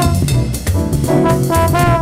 Música